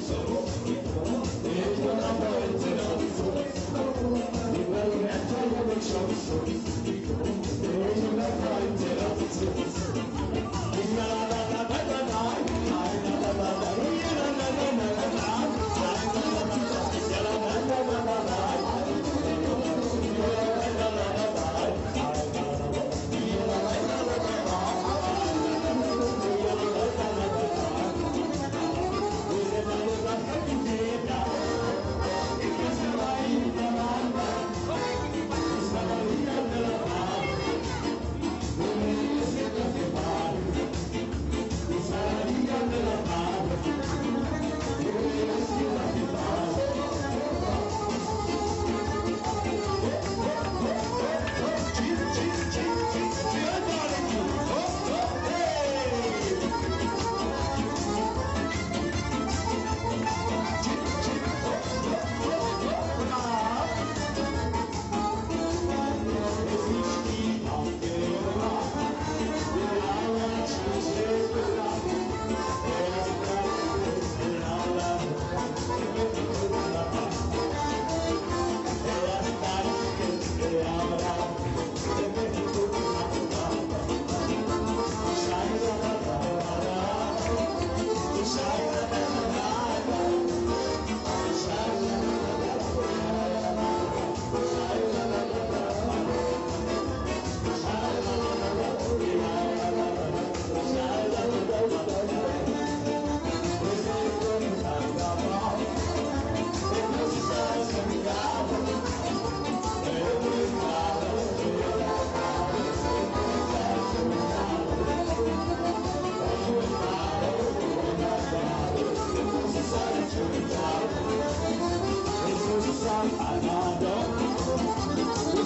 so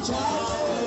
try